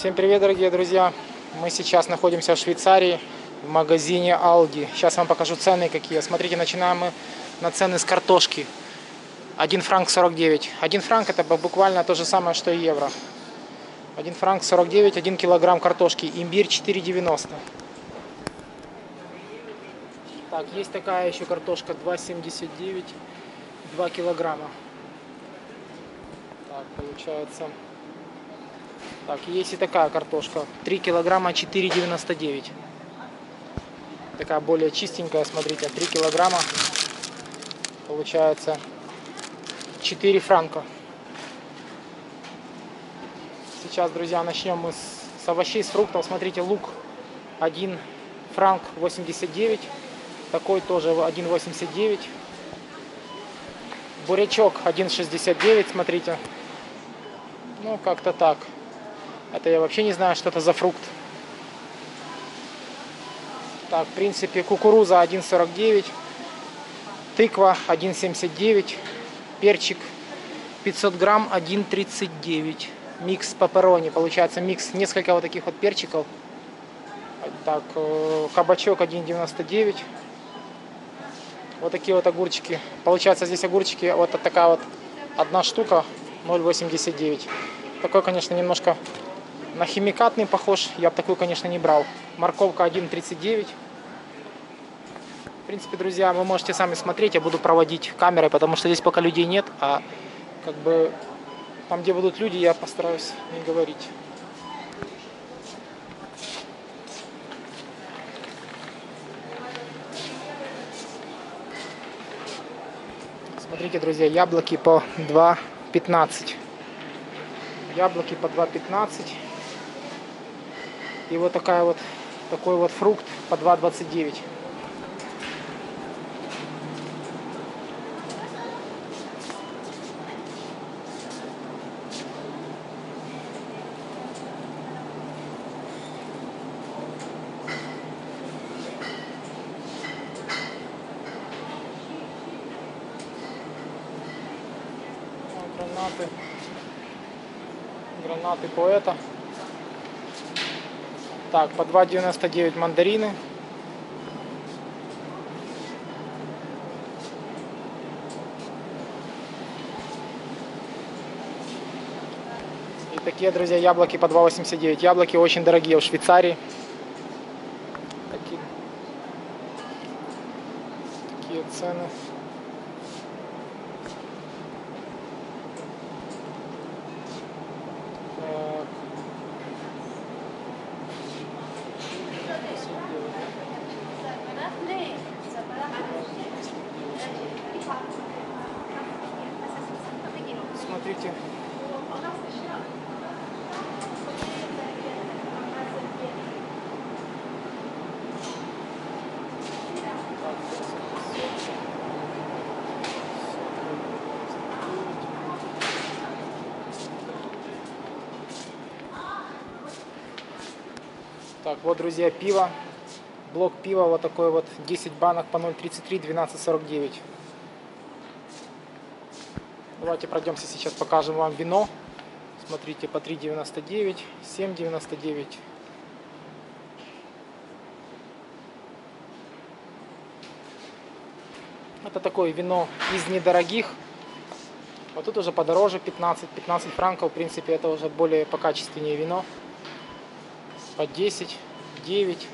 Всем привет, дорогие друзья! Мы сейчас находимся в Швейцарии, в магазине Aldi. Сейчас вам покажу цены какие. Смотрите, начинаем мы на цены с картошки. 1 франк 49. 1 франк это буквально то же самое, что и евро. 1 франк 49, 1 килограмм картошки. Имбирь 4,90. Так, есть такая еще картошка 2,79, 2 килограмма. Так, получается... Так, есть и такая картошка. 3 килограмма 4,99. Такая более чистенькая, смотрите, 3 килограмма. Получается 4 франка. Сейчас, друзья, начнем мы с, с овощей, с фруктов. Смотрите, лук 1 франк 89. Такой тоже 1,89. Бурячок 1,69, смотрите. Ну, как-то так. Это я вообще не знаю, что это за фрукт. Так, в принципе, кукуруза 1,49. Тыква 1,79. Перчик 500 грамм 1,39. Микс пепперони. Получается микс несколько вот таких вот перчиков. Так, э, кабачок 1,99. Вот такие вот огурчики. Получается здесь огурчики вот такая вот одна штука 0,89. Такой, конечно, немножко на химикатный похож. Я бы такую, конечно, не брал. Морковка 1,39. В принципе, друзья, вы можете сами смотреть. Я буду проводить камерой, потому что здесь пока людей нет. А как бы там, где будут люди, я постараюсь не говорить. Смотрите, друзья, яблоки по 2,15. Яблоки по 2,15. И вот такая вот, такой вот фрукт по 2,29. гранаты гранаты поэта так по 2,99 мандарины. И такие друзья яблоки по 2,89 яблоки очень дорогие в Швейцарии. Такие, такие цены Так. Смотрите. Так, вот, друзья, пиво. Блок пива вот такой вот. 10 банок по 0,33, 12,49. Давайте пройдемся сейчас, покажем вам вино. Смотрите, по 3,99, 7,99. Это такое вино из недорогих. Вот тут уже подороже 15, 15 франков. В принципе, это уже более покачественнее вино. По 10, 9.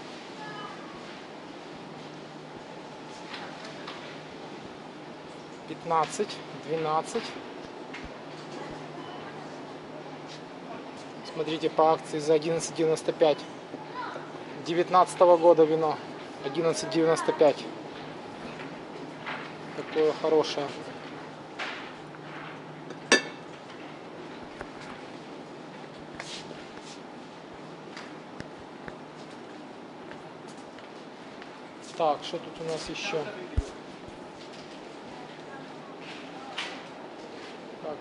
Пятнадцать, двенадцать. Смотрите, по акции за 11,95. 19 года вино. 11,95. Такое хорошее. Так, что тут у нас еще?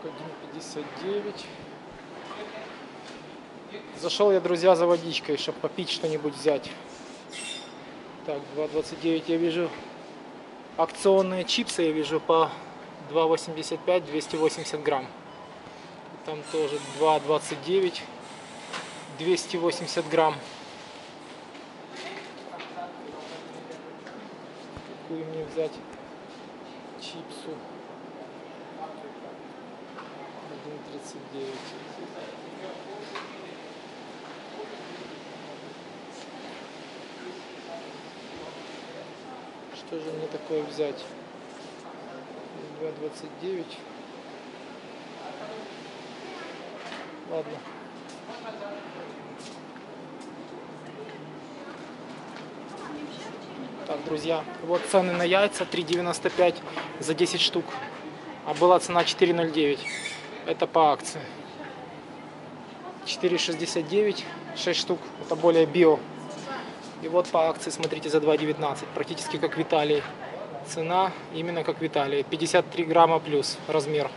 1,59. Зашел я, друзья, за водичкой, чтобы попить что-нибудь взять. Так, 2,29 я вижу. Акционные чипсы я вижу по 2,85, 280 грамм. Там тоже 2,29, 280 грамм. Какую мне взять чипсу? 1,39. Что же мне такое взять? 2,29. Ладно. Так, друзья, вот цены на яйца 3,95 за 10 штук. А была цена 4,09. Это по акции. 4,69, 6 штук. Это более био. И вот по акции, смотрите, за 2,19. Практически как в Италии. Цена именно как в Италии. 53 грамма плюс размер.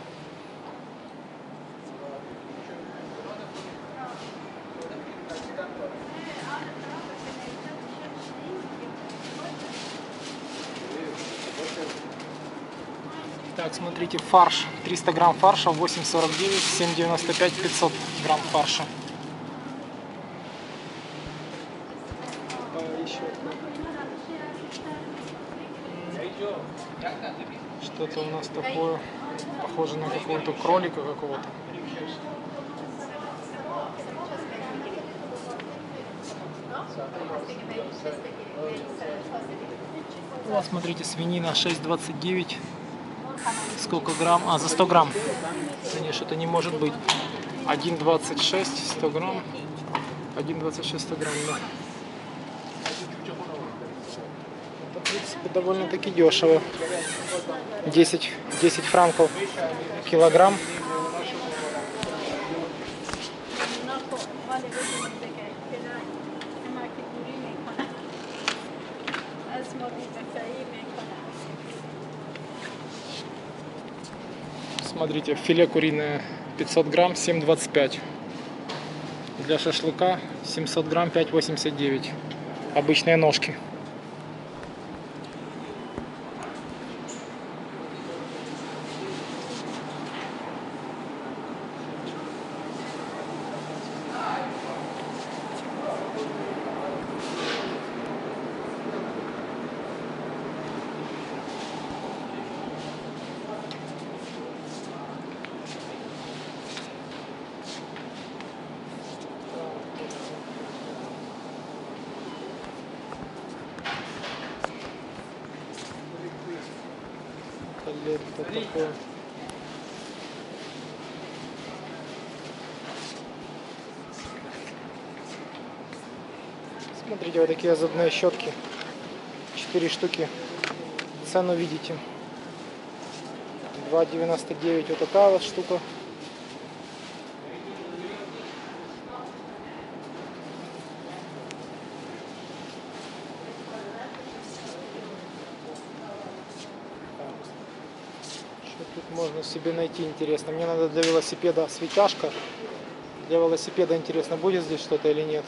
Так, смотрите, фарш. 300 грамм фарша, 8,49, 7,95, 500 грамм фарша. А, Что-то у нас такое, похоже на какого-то кролика какого-то. Вот, смотрите, свинина 6,29. Сколько грамм? А, за 100 грамм. Конечно, это не может быть. 1,26, 100 грамм. 1,26, 100 грамм, да. Это, в принципе, довольно-таки дешево. 10, 10 франков килограмм. Смотрите, филе куриное 500 грамм 7,25. Для шашлыка 700 грамм 5,89. Обычные ножки. Котлетка такое. Смотрите, вот такие зубные щетки. Четыре штуки. Цену видите. 2,99 вот такая вот штука. Что можно себе найти интересно? Мне надо для велосипеда светяшка. Для велосипеда интересно, будет здесь что-то или нет.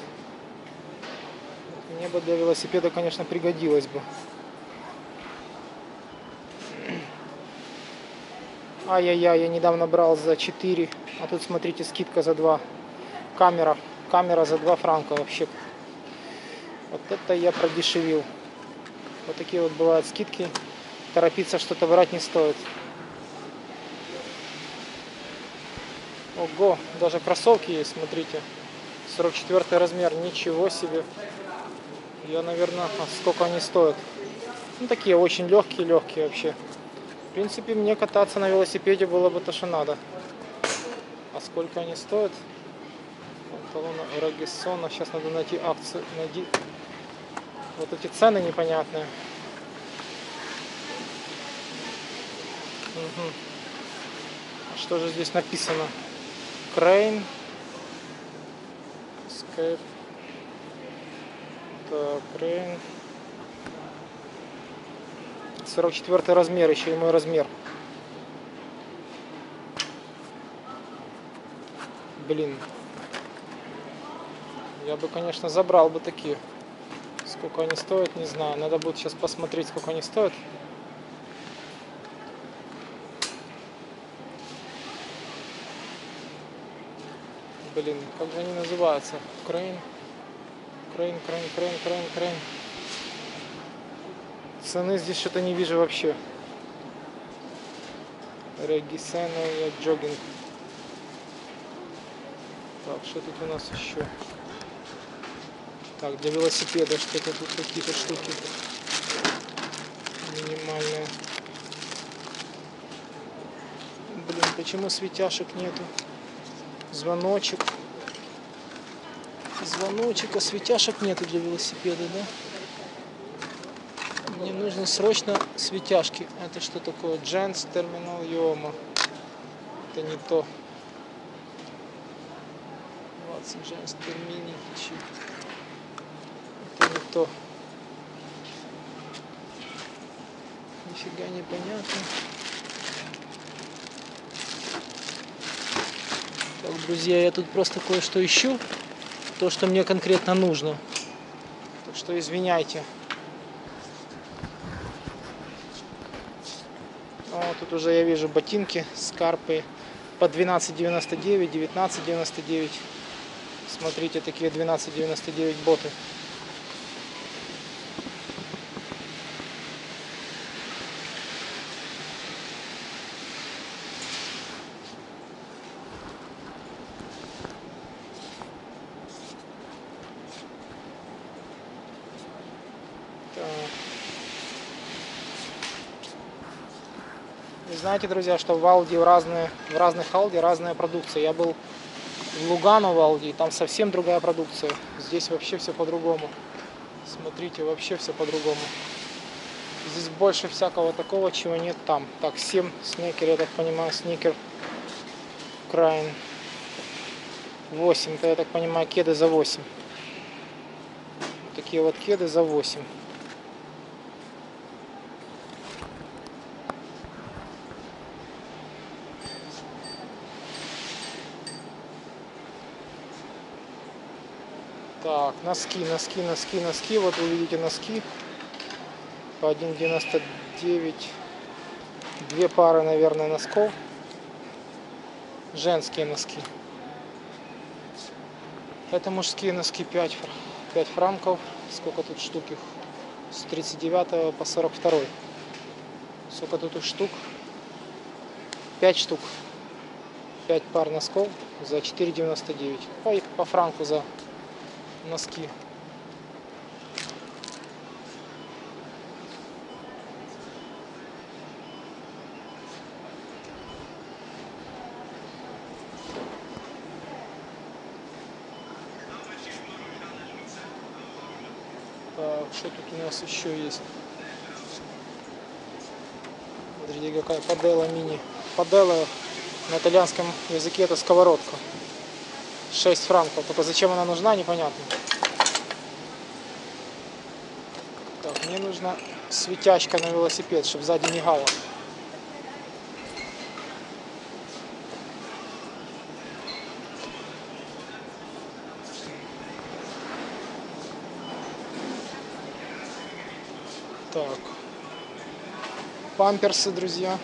Мне бы для велосипеда, конечно, пригодилось бы. Ай-яй-яй, я недавно брал за 4, а тут, смотрите, скидка за 2. Камера, камера за 2 франка вообще. Вот это я продешевил. Вот такие вот бывают скидки. Торопиться что-то брать не стоит. Ого, даже кроссовки есть, смотрите. 44 размер, ничего себе. Я, наверное, а сколько они стоят? Ну, такие очень легкие, легкие вообще. В принципе, мне кататься на велосипеде было бы то, что надо. А сколько они стоят? Панталоны Рагиссона. Сейчас надо найти акцию. Найди вот эти цены непонятные. Мгм. А что же здесь написано? Крейн. Скайп. Так, Крейн. 44 размер, еще и мой размер. Блин. Я бы, конечно, забрал бы такие. Сколько они стоят, не знаю. Надо будет сейчас посмотреть, сколько они стоят. Блин, как же они называются? Украин. Украин, Украин, Украин, Украин, Украин. Цены здесь что-то не вижу вообще. Регисеновая джогинг. Так, что тут у нас еще? Так, для велосипеда что-то тут какие-то штуки. Минимальные. Блин, почему светяшек нету? Звоночек. Звоночек, а светяшек нету для велосипеда, да? Мне нужно срочно светяшки. Это что такое? Дженс терминал Йома. Это не то. 20 Дженс термини. Это не то. Нифига непонятно. Так, друзья, я тут просто кое-что ищу. То, что мне конкретно нужно. Так что извиняйте. О, тут уже я вижу ботинки, скарпы по 12,99, 19,99. Смотрите, такие 12,99 боты. Знаете, друзья, что в Алди в разные, в разных Алди разная продукция. Я был в Лугано в Алди, там совсем другая продукция. Здесь вообще все по-другому. Смотрите, вообще все по-другому. Здесь больше всякого такого, чего нет там. Так, 7 снекер, я так понимаю, сникер Крайн. 8, это, я так понимаю, кеды за 8. Вот такие вот кеды за 8. Так, носки, носки, носки, носки. Вот вы видите носки по 1,99. Две пары, наверное, носков. Женские носки. Это мужские носки 5, 5 франков. Сколько тут штук их? С 39 по 42. Сколько тут их штук? 5 штук. 5 пар носков за 4,99. По, по франку за носки. Так, что тут у нас еще есть? Смотрите, какая падела мини. Падела на итальянском языке это сковородка. 6 франков. Только зачем она нужна, непонятно. Так, мне нужна светячка на велосипед, чтобы сзади мигала. Так. Памперсы, друзья.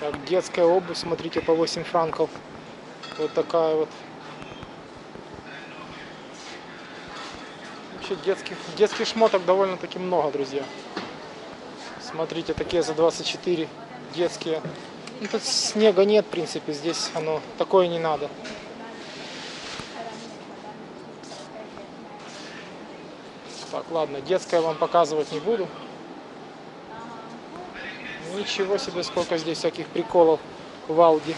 Так, детская обувь, смотрите, по 8 франков. Вот такая вот. Вообще детских, детских шмоток довольно-таки много, друзья. Смотрите, такие за 24 детские. Ну, тут снега нет, в принципе, здесь оно такое не надо. Так, ладно, детское вам показывать не буду. Ничего себе, сколько здесь всяких приколов в Алди.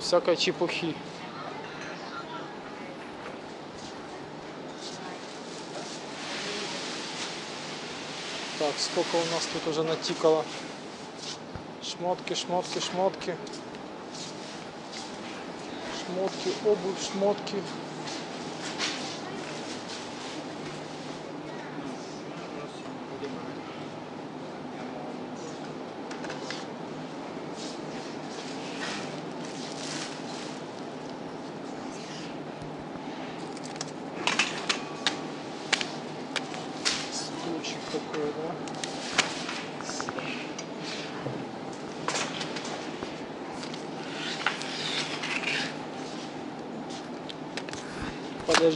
Всякой чепухи. Так, сколько у нас тут уже натикало. Шмотки, шмотки, шмотки. Шмотки, обувь, шмотки. такое, да?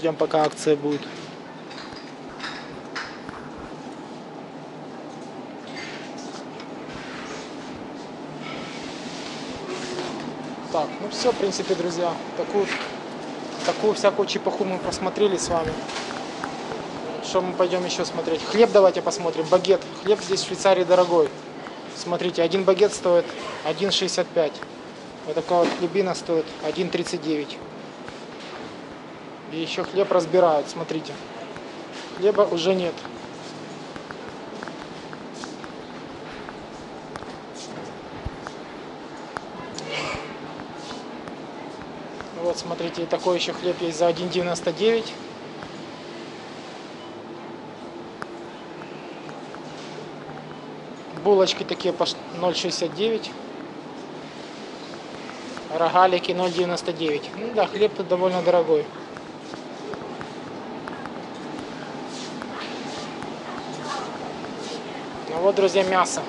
Подождем, пока акция будет. Так, ну все, в принципе, друзья, такую, такую всякую чепуху мы посмотрели с вами. Что мы пойдем еще смотреть? Хлеб давайте посмотрим. Багет. Хлеб здесь в Швейцарии дорогой. Смотрите, один багет стоит 1,65. Вот такая вот хлебина стоит 1,39. И еще хлеб разбирают, смотрите. Хлеба уже нет. Вот, смотрите, такой еще хлеб есть за 1,99. Булочки такие по ш- 0,69. Рогалики 0,99. Ну да, хлеб довольно дорогой. Вот, друзья, мясо.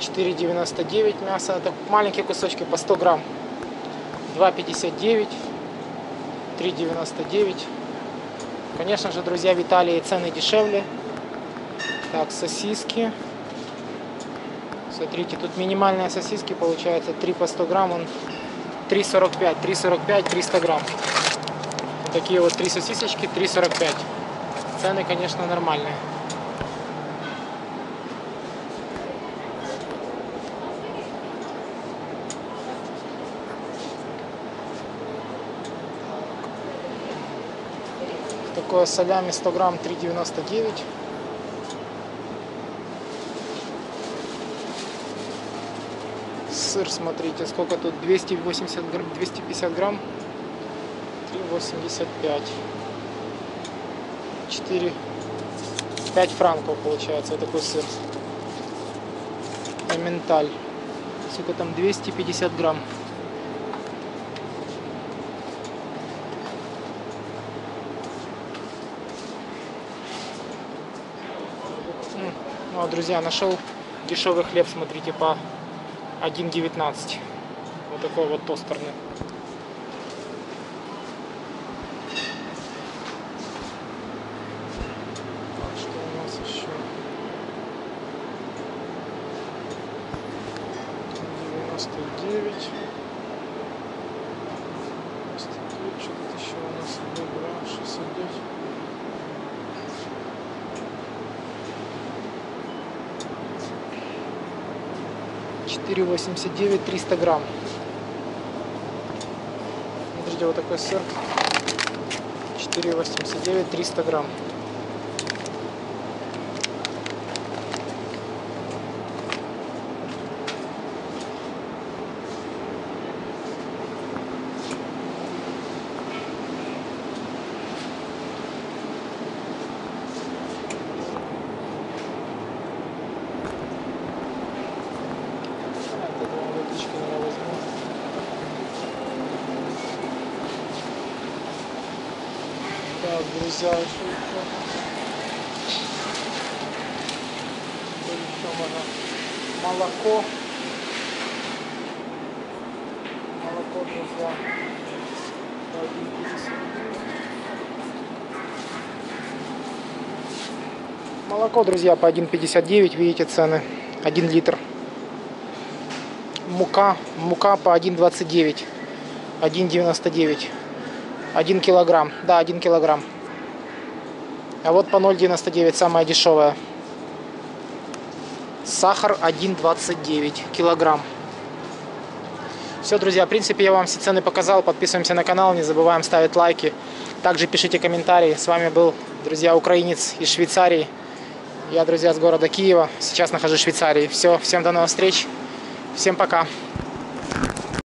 4,99 мясо. Это маленькие кусочки по 100 грамм. 2,59. 3,99. Конечно же, друзья, в Италии цены дешевле. Так, сосиски. Смотрите, тут минимальные сосиски получается 3 по 100 грамм, он 3,45, 3,45, 300 грамм. Вот такие вот три сосисочки, 3,45. Цены, конечно, нормальные. Такое солями 100 грамм 3,99. Сыр, смотрите, сколько тут, 280 грамм, 250 грамм, 3,85. 4, 5 франков получается, вот такой сыр. Эмменталь. Сколько там, 250 грамм. М, Ну, а, друзья, нашел дешевый хлеб, смотрите, по 1,19. Вот такой вот тостерный. Так, что у нас еще? 99. 99, что тут еще у нас добра, 69. Четыре восемьдесят девять, триста грамм. Смотрите, вот такой сыр. Четыре восемьдесят девять, триста грамм. Друзья, что еще? Можно? Молоко. Молоко, друзья. по 1,59. Молоко, друзья, по 1,59, видите цены. 1 литр. Мука, мука по 1,29. 1,99. 1 килограмм. Да, 1 килограмм. А вот по 0,99 самая дешевая. Сахар 1,29 килограмм. Все, друзья, в принципе, я вам все цены показал. Подписываемся на канал, не забываем ставить лайки. Также пишите комментарии. С вами был, друзья, украинец из Швейцарии. Я, друзья, с города Киева. Сейчас нахожусь в Швейцарии. Все, всем до новых встреч. Всем пока.